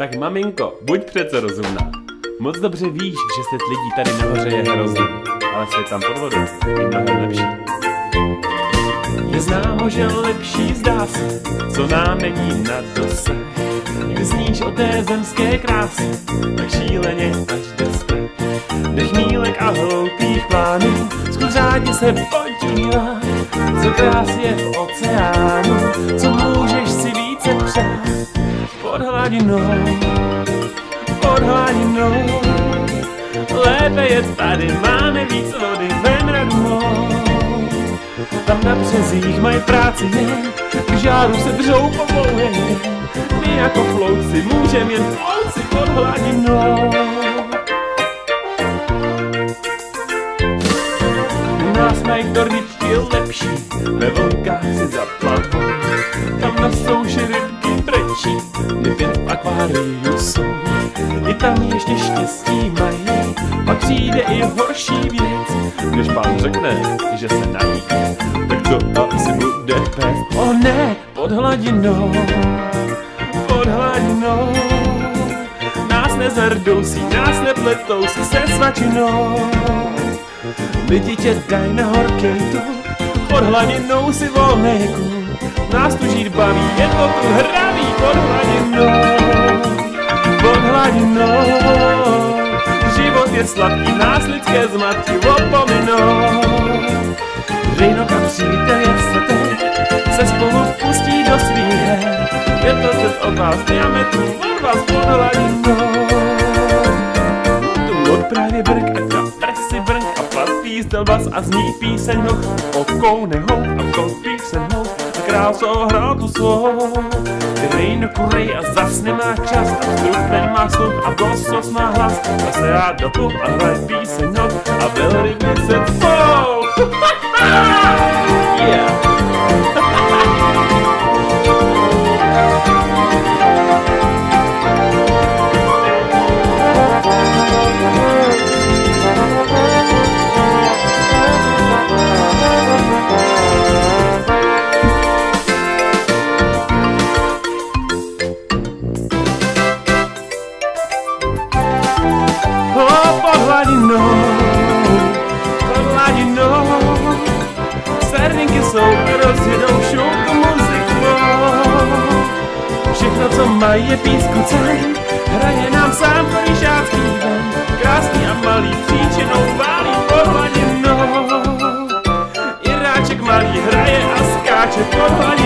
Tak maminko, buď přece rozumná. Moc dobře víš, že svět lidí tady nahoře je hrozný, ale svět tam pod vodou je mnohem lepší. Je známo, že lepší zdá se, co nám není na dosah. Ty zníš o té zemské krásy, tak šíleně až strach. Dech mílek a hloupých plánů, zkus řádně se podívat, co krás je v oceánu, pod hladinou, pod hladinou. Lépe je tady, máme víc vody, ven radnou. Tam na březích mají práci jen, k žáru se držou povolně. My jako flouci můžem jen flouci pod hladinou. Nás mají korničky lepší, ve vlnkách si zaplavou. Tam na souši brečí, ryby v jsou. I tam ještě štěstí mají, pak přijde i horší věc. Když pán řekne, že se nají, tak to asi bude pes. O ne, pod hladinou, pod hladinou. Nás nezardousí, nás nepletou se svačinou. Lidi tě daj na horkejtu, pod hladinou si volnéku. Nás tu žít baví, je to tu hraví sladký, nás lidské zmatky opominou. Řejnok a přítel je teď, se spolu vpustí do her. Je to před od vás diametru, od vás pod hladinou. Tu odpravě brk a kapresy brk a platý stelbas a zní píseň no o kounehou a tou písenou a krásou hrál tu svou. Rejno kurej a zas nemá čas a vzduch nemá sluch a dosos má hlas. Zase já dopu a hraj píseň no a velryby se tvou. Je pískucem, hraje nám sám kolížácký ven. Krásný a malý příčinou válí pod. I ráček malý hraje a skáče pod.